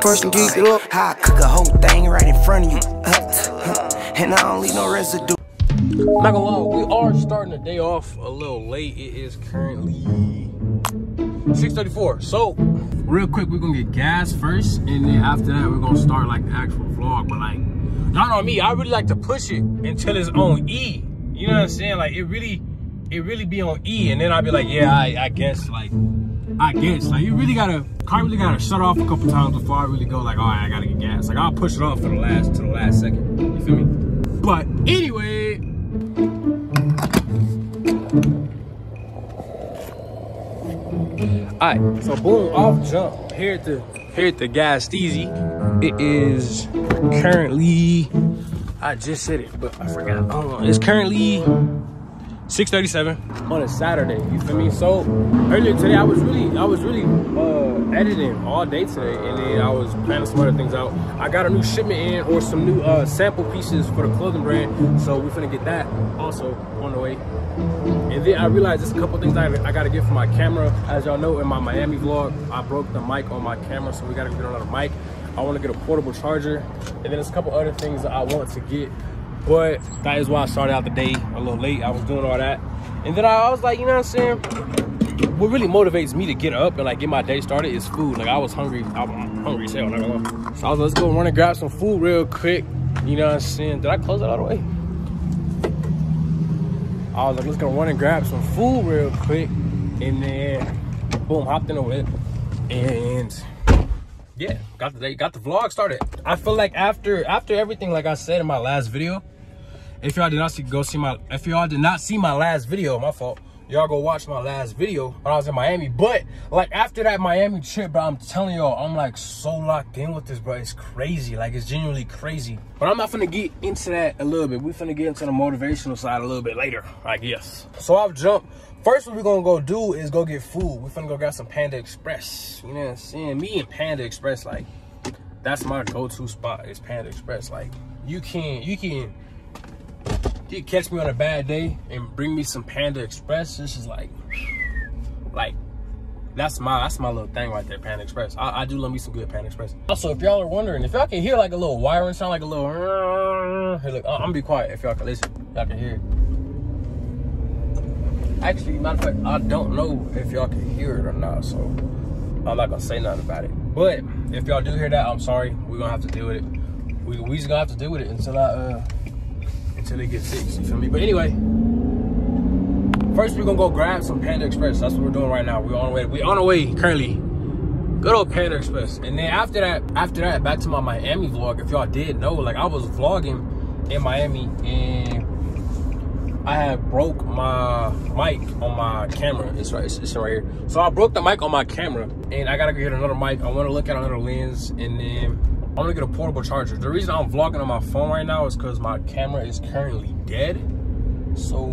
Person geek it up. How I cook a whole thing right in front of you. Uh, and I don't leave no residue. Not gonna lie, we are starting the day off a little late. It is currently 6.34. So, real quick, we're gonna get gas first, and then after that, we're gonna start like the actual vlog. But like, y'all know me, I really like to push it until it's on E. You know what I'm saying? Like, it really, it really be on E, and then I'll be like, yeah, I, I guess, like, I guess. Like, you really gotta, car really gotta shut off a couple times before I really go like, all right, I gotta get gas. Like, I'll push it off for the last, to the last second. You feel me? But anyway, Alright, so boom, off jump. Here at the here at the gas easy. It is currently I just said it, but I forgot. It's currently 6:37 on a Saturday. You feel me? So earlier today, I was really, I was really uh, editing all day today, and then I was planning some other things out. I got a new shipment in, or some new uh, sample pieces for the clothing brand. So we're gonna get that also on the way. And then I realized there's a couple things I, I gotta get for my camera. As y'all know, in my Miami vlog, I broke the mic on my camera, so we gotta get another mic. I want to get a portable charger, and then there's a couple other things that I want to get but that is why I started out the day a little late. I was doing all that. And then I, was like, you know what I'm saying? What really motivates me to get up and like get my day started is food. Like I was hungry. I'm hungry as hell, not gonna. So I was like, let's go run and grab some food real quick. You know what I'm saying? Did I close it all the way? I was like, let's go run and grab some food real quick. And then boom, hopped in the whip. And yeah, got the got the vlog started. I feel like after after everything, like I said in my last video, if y'all did not see, go see my, if y'all did not see my last video, my fault. Y'all go watch my last video when I was in Miami. But like after that Miami trip, bro, I'm telling y'all, I'm like so locked in with this, bro. It's crazy. Like it's genuinely crazy. But I'm not gonna get into that a little bit. We're gonna get into the motivational side a little bit later, I guess. So I've jumped. First, what we're gonna go do is go get food. We're gonna go grab some Panda Express. You know what I'm saying? Me and Panda Express, like, that's my go-to spot is Panda Express. Like, you can, you can you catch me on a bad day and bring me some Panda Express, this is like, like, that's my that's my little thing right there, Panda Express. I, I do love me some good Panda Express. Also, if y'all are wondering, if y'all can hear like a little wiring sound, like a little, here, look, I'm gonna be quiet if y'all can listen. Y'all can hear. Actually, matter of fact, I don't know if y'all can hear it or not, so I'm not gonna say nothing about it. But if y'all do hear that, I'm sorry. We're gonna have to deal with it. We we just gonna have to deal with it until I uh until it gets fixed. You feel me? But anyway, first we're gonna go grab some Panda Express. That's what we're doing right now. We're on the way. We're on the way currently. Good old Panda Express. And then after that, after that, back to my Miami vlog. If y'all did know, like I was vlogging in Miami and I had broke my mic on my camera. It's right, it's, it's right here. So I broke the mic on my camera and I gotta get another mic. I wanna look at another lens and then I'm gonna get a portable charger. The reason I'm vlogging on my phone right now is because my camera is currently dead. So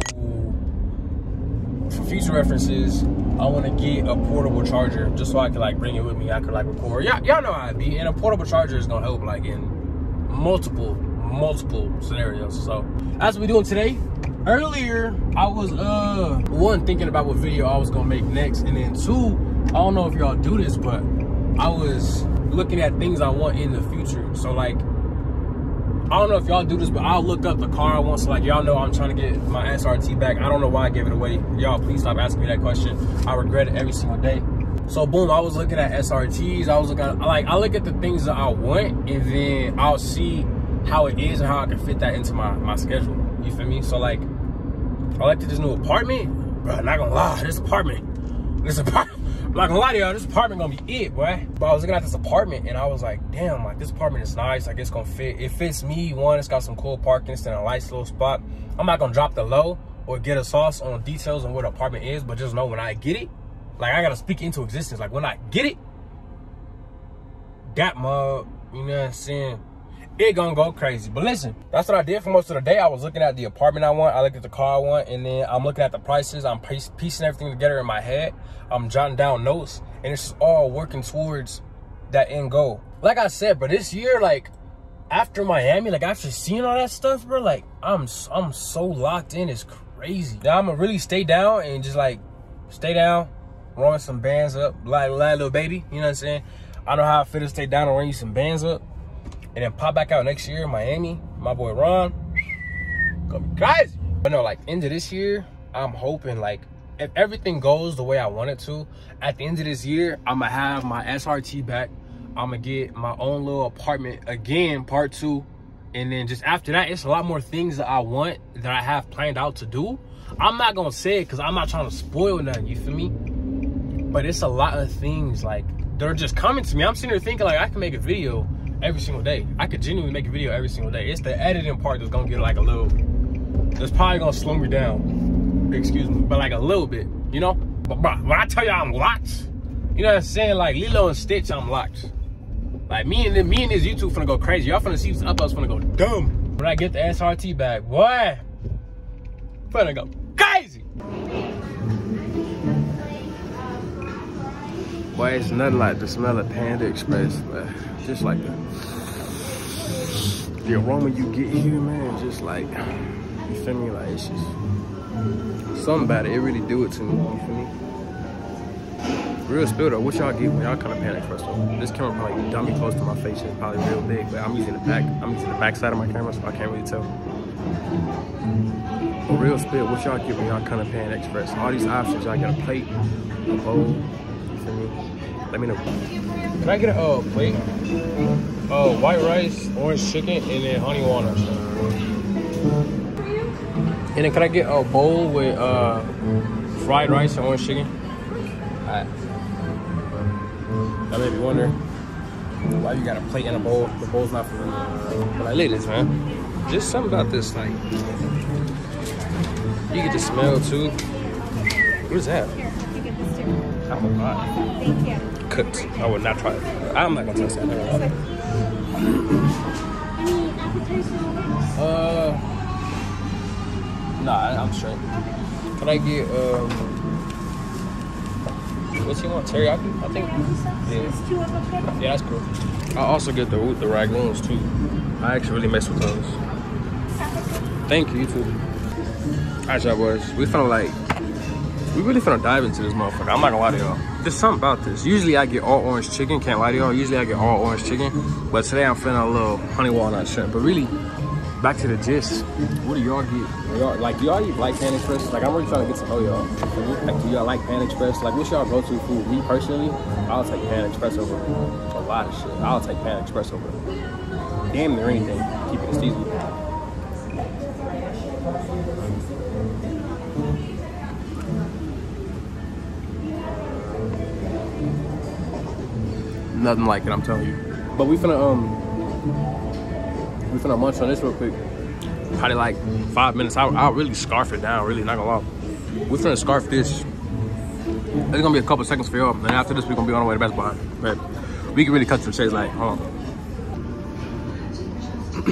for future references, I want to get a portable charger just so I can like bring it with me. I could like record. Yeah, y'all know how it be. And a portable charger is gonna help like in multiple, multiple scenarios. So what we're doing today. Earlier, I was uh one thinking about what video I was gonna make next, and then two, I don't know if y'all do this, but I was looking at things I want in the future. So like, I don't know if y'all do this, but I'll look up the car I want. So like, y'all know I'm trying to get my SRT back. I don't know why I gave it away. Y'all, please stop asking me that question. I regret it every single day. So boom, I was looking at SRTs. I was looking at, like, I look at the things that I want and then I'll see how it is and how I can fit that into my, my schedule. You feel me? So like, I like this new apartment. Bro, not gonna lie, this apartment, this apartment, Not gonna lie to y'all, this apartment gonna be it, boy. But I was looking at this apartment and I was like, damn, like this apartment is nice. Like it's gonna fit. It fits me. One, it's got some cool parking. It's in a nice little spot. I'm not gonna drop the low or get a sauce on details on what the apartment is, but just know when I get it, like I gotta speak into existence. Like when I get it, that mug, you know what I'm saying? It gonna go crazy. But listen, that's what I did for most of the day. I was looking at the apartment I want, I looked at the car I want, and then I'm looking at the prices. I'm piecing everything together in my head. I'm jotting down notes, and it's all working towards that end goal. Like I said, but this year, like after Miami, like after seeing all that stuff, bro, like I'm I'm so locked in. It's crazy. Now I'm gonna really stay down and just like stay down, rolling some bands up, like, little baby. You know what I'm saying? I don't know how I feel to stay down and run you some bands up. And then pop back out next year in Miami. My boy Ron. Gonna. But no, like end of this year, I'm hoping like if everything goes the way I want it to, at the end of this year, I'm gonna have my SRT back. I'm gonna get my own little apartment again, part two. And then just after that, it's a lot more things that I want that I have planned out to do. I'm not gonna say it because I'm not trying to spoil nothing, you feel me? But it's a lot of things like they're just coming to me. I'm sitting here thinking like I can make a video every single day. I could genuinely make a video every single day. It's the editing part that's gonna get like a little, that's probably gonna slow me down. Excuse me, but like a little bit, you know? But bro, when I tell y'all I'm locked, you know what I'm saying? Like Lilo and Stitch, I'm locked. Like me and me and this YouTube finna go crazy. Y'all finna see this uploads finna go dumb. When I get the SRT back, boy, finna go crazy. Boy, it's nothing like the smell of Panda Express, but just like the, the aroma you get here, man, just like, you feel me? Like, it's just something about it. It really do it to me, you feel me? Real spill though, what y'all get when y'all kind of Panda Express though? This camera probably dummy close to my face, it's probably real big, but I'm using the back, I'm using the back side of my camera, so I can't really tell. Real spill, what y'all get when y'all kind of Panda Express? All these options, y'all got a plate, a bowl, you feel me? let me know. Can I get a uh, plate? Oh, white rice, orange chicken, and then honey walnuts. And then can I get a bowl with uh, fried rice and orange chicken? Alright. That made me wonder why you got a plate and a bowl. The bowl's not for me. But I like, this, man. Just something about this, like, you get the smell too. What is that? Oh my god. Thank you cooked. I would not try it. I'm not gonna taste that. Uh, nah, I'm straight. Can I get um? What's he want? Teriyaki? I think. Yeah. Yeah, that's cool. I also get the the rangoons too. I actually really mess with those. Thank you, you too. Alright, y'all boys. We felt like we really finna dive into this motherfucker. I'm not gonna lie to y'all. There's something about this. Usually I get all orange chicken, can't lie to y'all. Usually I get all orange chicken, but today I'm feeling a little honey walnut shrimp. But really, back to the gist. What do y'all get? Y'all like y'all eat like Pan Express? Like I'm really trying to get to know y'all. Like do y'all like Pan Express? Like what's y'all go-to food? Me personally, I'll take Pan Express over a lot of shit. I'll take Pan Express over damn near anything. Keep it easy. Nothing like it, I'm telling you. But we finna um we finna munch on this real quick. Probably like five minutes. I'll, I'll really scarf it down, really, not gonna lie. We finna scarf this. It's gonna be a couple seconds for y'all. And after this, we're gonna be on our way to Best Buy. But we can really cut some shades like, on.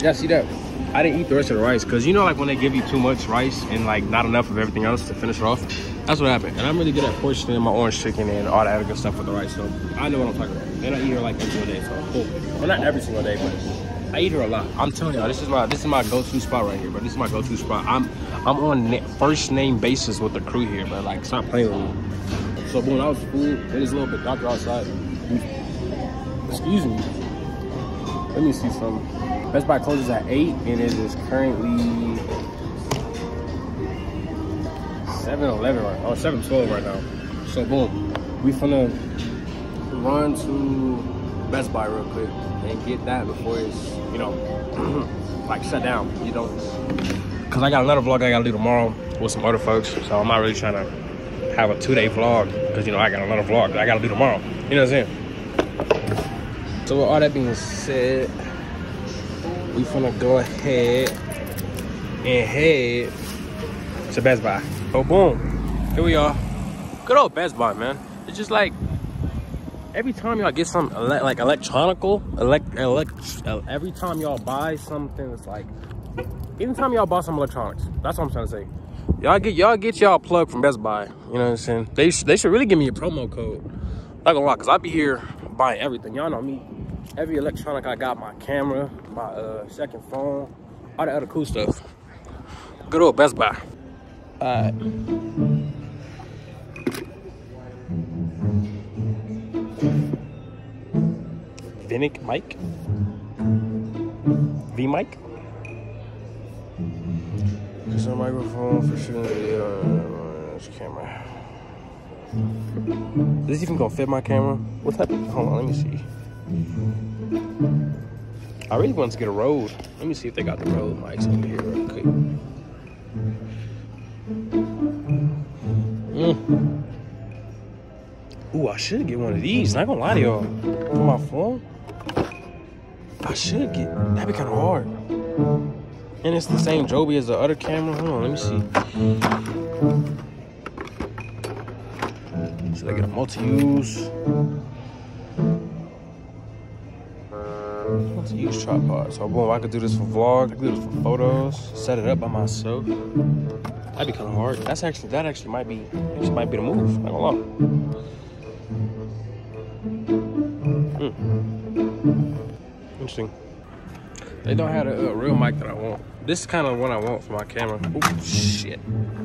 yeah, see that? I didn't eat the rest of the rice because you know like when they give you too much rice and like not enough of everything else to finish it off that's what happened. And i'm really good at portioning my orange chicken and all that other good stuff with the rice so i know what i'm talking about. And i eat her like every single day so cool. Well not every single day but i eat her a lot. I'm telling y'all this is my this is my go-to spot right here but this is my go-to spot. I'm i'm on first name basis with the crew here but like stop playing with me. So when i was food it is a little bit darker outside. Excuse me. Let me see some Best Buy closes at 8 and it is currently 7-11 right now, 7-12 right now. So boom, we finna run to Best Buy real quick and get that before it's, you know, like shut down, you know. Cause I got another vlog I gotta do tomorrow with some other folks. So I'm not really trying to have a two day vlog because you know I got another vlog that I gotta do tomorrow. You know what I'm saying? So with all that being said, we finna go ahead and head to Best Buy. Oh, boom. Here we are. Good old Best Buy, man. It's just like, every time y'all get some ele like electronical, elect, elect, every time y'all buy something, it's like, anytime y'all buy some electronics, that's what I'm trying to say. Y'all get y'all get y'all plug from Best Buy. You know what I'm saying? They, they should really give me a promo code. Not gonna lie, cause I be here buying everything. Y'all know me every electronic I got, my camera, my uh, second phone, all the other cool stuff. Good old Best Buy. Uh, Vinic Mike? V Mike? There's a microphone for shooting video this camera. Is this even gonna fit my camera? What's happening? Hold on, let me see. I really want to get a Rode. Let me see if they got the Rode mics over here real quick. Ooh, I should get one of these. Not gonna lie to y'all. For my phone, I should get. That'd be kind of hard. And it's the same Joby as the other camera. Hold on, let me see. Should I get a multi-use? Multi-use tripod. So boom, I could do this for vlog. I could do this for photos. Set it up by myself. That'd be kind of hard. That's actually that actually might be actually might be the move. Not gonna lie. Hmm. Interesting. They don't have a, a, real mic that I want. This is kind of what I want for my camera. Oh shit.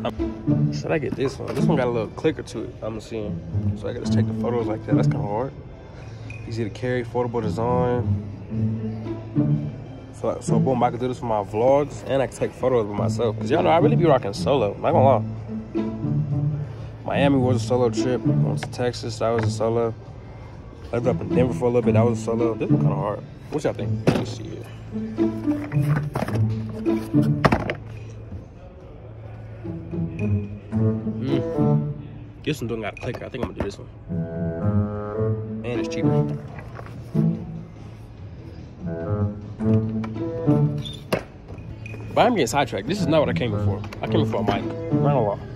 I'm, should I get this one? This one got a little clicker to it. I'm seeing. So I just take the photos like that. That's kind of hard. Easy to carry, foldable design. So, so boom, I can do this for my vlogs and I can take photos with myself. Cause y'all know I really be rocking solo. Not gonna lie. Miami was a solo trip. Went to Texas, that was a solo. I lived up in Denver for a little bit, that was a solo. This was kind of hard. What y'all think? Let me. Mm. This one don't got a clicker. I think I'm gonna do this one. And it's cheaper. But I'm getting sidetracked. This is not what I came for. I came for a mic. Run along.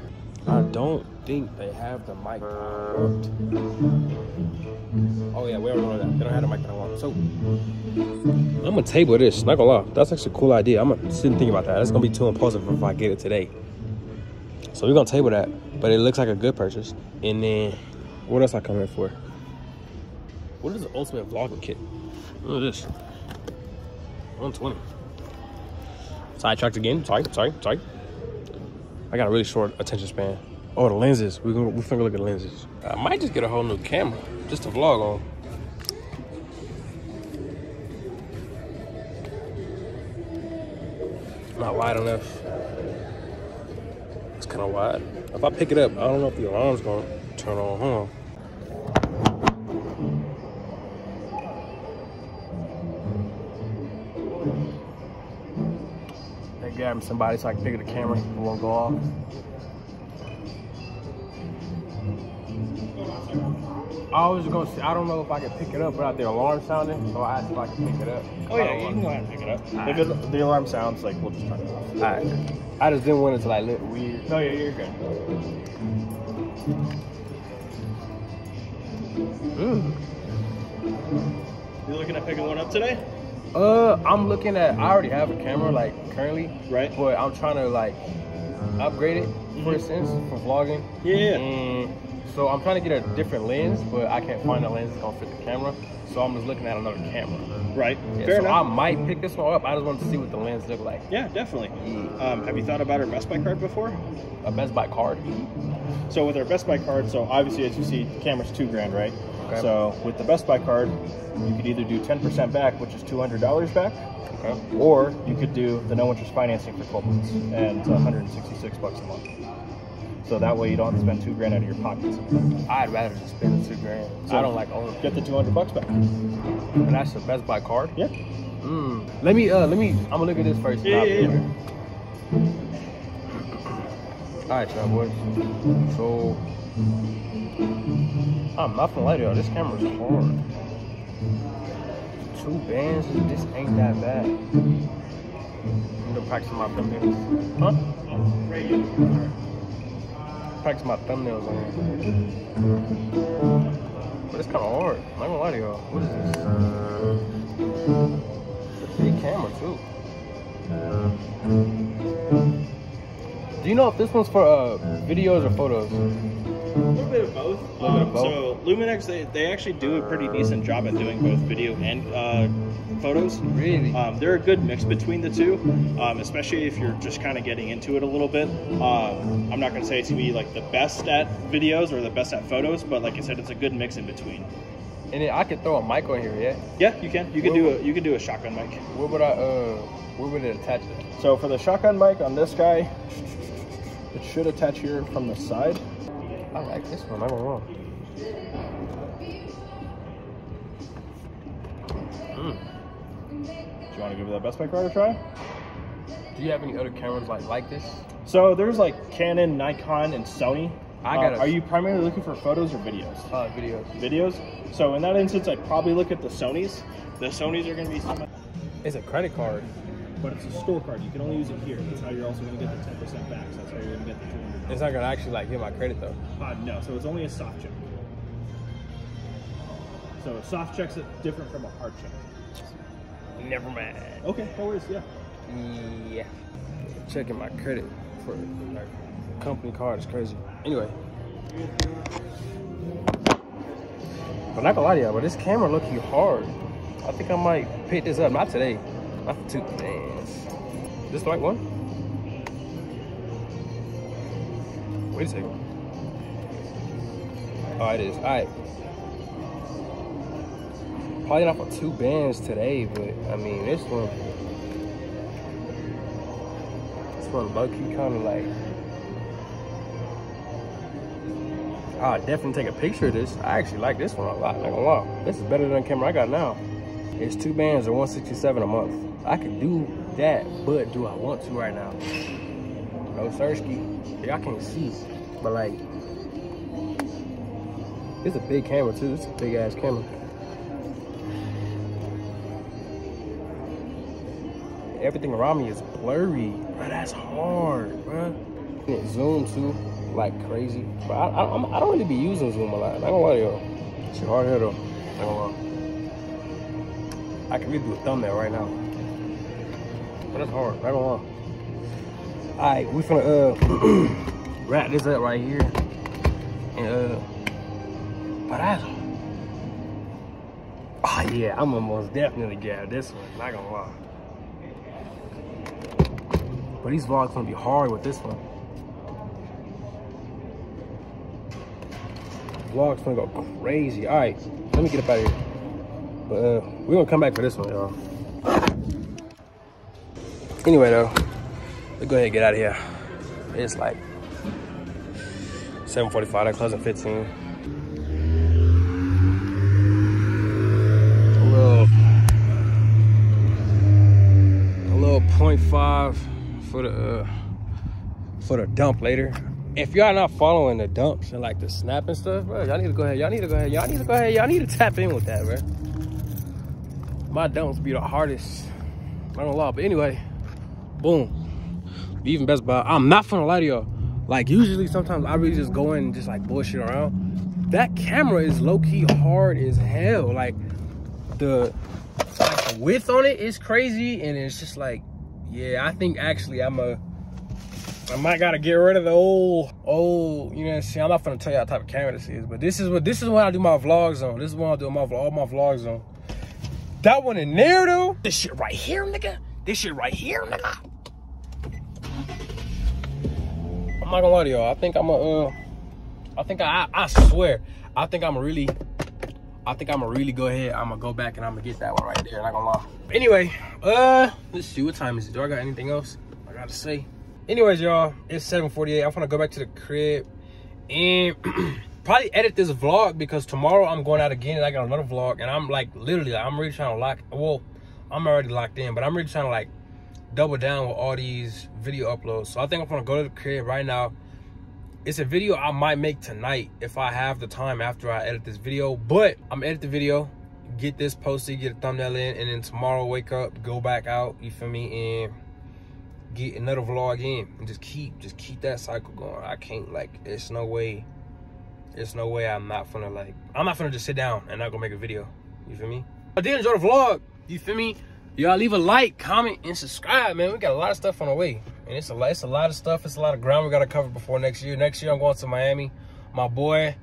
I don't think they have the mic hooked. Oh yeah, we already know that. They don't have the mic want. So I'm gonna table this. Not gonna lie, that's actually a cool idea. I'm gonna sit and think about that. That's gonna be too impulsive if I get it today. So we're gonna table that. But it looks like a good purchase. And then what else I come here for? What is the ultimate vlogging kit? Look at this. 120. Sidetracked again. Sorry, sorry, sorry. I got a really short attention span. Oh, the lenses. We're gonna, we're gonna look at the lenses. I might just get a whole new camera just to vlog on. Not wide enough. It's kind of wide. If I pick it up, I don't know if the alarm's gonna turn on. Hold on. Grabbing somebody so I can pick up the camera. It won't go off. I was gonna say I don't know if I can pick it up without the alarm sounding, so I asked if I can pick it up. Oh yeah, you can go ahead and pick it up. If it, the alarm sounds like we'll just turn it off. Alright. I just didn't want it to like look weird. No, yeah, you're good. Mm. You looking at picking one up today? Uh, I'm looking at. I already have a camera like currently, Right. but I'm trying to like upgrade it for a sense for vlogging. Yeah. And so I'm trying to get a different lens, but I can't find a lens that's gonna fit the camera. So I'm just looking at another camera. Right. Yeah, Fair so enough. I might pick this one up. I just want to see what the lens look like. yeah, definitely. Um, have you thought about our Best Buy card before? A Best Buy card. So with our Best Buy card, so obviously as you see, the camera's two grand, right? Okay. So with the Best Buy card, you could either do 10% back, which is $200 back, Okay. or you could do the no interest financing for 12 months and 166 bucks a month. So that way you don't have to spend two grand out of your pocket. I'd rather just spend the two grand. So- I don't like owning. Get the 200 bucks back. And that's the Best Buy card. Yeah. Mm. Let me. Uh. Let me. I'm gonna look at this first. Yeah, yeah, yeah. All right, y'all boys. So I'm not gonna lie to y'all. This camera's hard. Two bands. This ain't that bad. I'm gonna practice my thumbnails. Huh? Practice my thumbnails on it. But it's kind of hard. I'm not gonna lie to y'all. What is this? It's a big camera too. Do you know if this one's for uh, videos or photos? A little bit of both. little bit of both. So Lumix, they, they actually do a pretty decent job at doing both video and uh, photos. Really? Um, they're a good mix between the two, um, especially if you're just kind of getting into it a little bit. Um, I'm not going to say it's going to be like the best at videos or the best at photos, but like I said, it's a good mix in between. And then I could throw a mic on here, yeah? Yeah, you can. You can do a you can do a shotgun mic. Where would I uh where would it attach it? So for the shotgun mic on this guy, it should attach here from the side. I like this one, I don't know. Mm. Do you want to give that Best Buy card a try? Do you have any other cameras like like this? So there's like Canon, Nikon, and Sony. I Uh, gotta- are you primarily looking for photos or videos? Uh videos. Videos. So in that instance, I'd probably look at the Sonys. The Sonys are going to be some, It's a credit card. But it's a store card. You can only use it here. That's how you're also going to get the 10% back. So that's how you're going to get the 200. It's not gonna actually like hit my credit though. Uh, no, so it's only a soft check. So a soft check's different from a hard check. Never mind. Okay, no worries. Yeah. Yeah. Checking my credit for like company card is crazy. Anyway. But not gonna lie to y'all, but this camera looking hard. I think I might pick this up. Not today. For two bands. This the right one? Wait a second. Oh, it is. Alright. Probably not for two bands today, but I mean this one this one low key kinda like I'll definitely take a picture of this. I actually like this one a lot, not gonna lie. This is better than the camera I got now. It's two bands or 167 a month. I can do that, but do I want to right now? No Sersky. Y'all can't see. But like it's a big camera too. It's a big ass camera. Everything around me is blurry. Bro, that's hard, bro. And zoom too, like crazy. But I, I, I'm- don't really be using zoom a lot. I don't lie to y'all. It's hard here though. I can really do a thumbnail right now. That's hard. Gonna lie. All right, we finna uh wrap this up right here. And uh, but that's Oh yeah, I'm gonna most definitely grab this one. Not gonna lie. But these vlogs gonna be hard with this one. Vlogs gonna go crazy. All right, let me get up out of here. But uh, we're gonna come back for this one, y'all. Anyway, though, let's go ahead and get out of here. It's like 7:45. That closing 15. A little, a little 0.5 for the uh, for the dump later. If y'all not following the dumps and like the snap and stuff, bro, y'all need to go ahead. Y'all need to go ahead. Y'all need to go ahead. Y'all need to tap in with that, bro. My dumps be the hardest. I don't lie, but anyway, boom. Even best Buy. I'm not gonna lie to y'all. Like usually, sometimes I really just go in and just like bullshit around. That camera is low key hard as hell. Like the, like, the width on it is crazy, and it's just like, yeah, I think actually I'm a. I might gotta get rid of the old, old, you know what I'm saying? I'm not gonna tell you what type of camera this is, but this is what this is what I do my vlogs on. This is what I do my all my vlogs on. That one in there though, this shit right here, nigga. This shit right here, nigga. I'm not gonna lie to y'all. I think I'm a, uh, I think I, I swear, I think I'm a really, I think I'm gonna really go ahead. I'm gonna go back and I'm gonna get that one right there. I'm not gonna lie. Anyway, uh, let's see what time is it. Do I got anything else I gotta say? Anyways, y'all, it's 7:48. I'm gonna go back to the crib and probably edit this vlog because tomorrow I'm going out again and I got another vlog and I'm like literally, I'm really trying to lock. Well, I'm already locked in, but I'm really trying to like double down with all these video uploads. So I think I'm gonna go to the crib right now. It's a video I might make tonight if I have the time after I edit this video. But I'm edit the video, get this posted, get a thumbnail in, and then tomorrow wake up, go back out, you feel me, and get another vlog in and just keep just keep that cycle going. I can't like it's no way it's no way I'm not gonna like I'm not gonna just sit down and not gonna make a video. You feel me? I did enjoy the vlog. You feel me? Y'all leave a like, comment, and subscribe, man. We got a lot of stuff on the way. And it's a lot, it's a lot of stuff. It's a lot of ground we gotta cover before next year. Next year I'm going to Miami. My boy,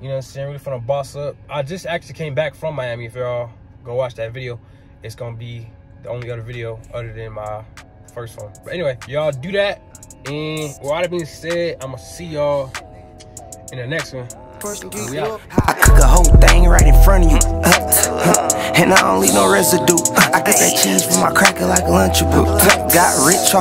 you know what I'm saying, really finna boss up. I just actually came back from Miami. If y'all go watch that video, it's gonna be the only other video other than my first one. But anyway, y'all do that. And with all that being said, I'ma see y'all in the next one. Person get you up. I cook a whole thing right in front of you. Uh, uh, and I don't leave no residue. Uh, I get that cheese from my cracker like a lunchable. Uh, got rich off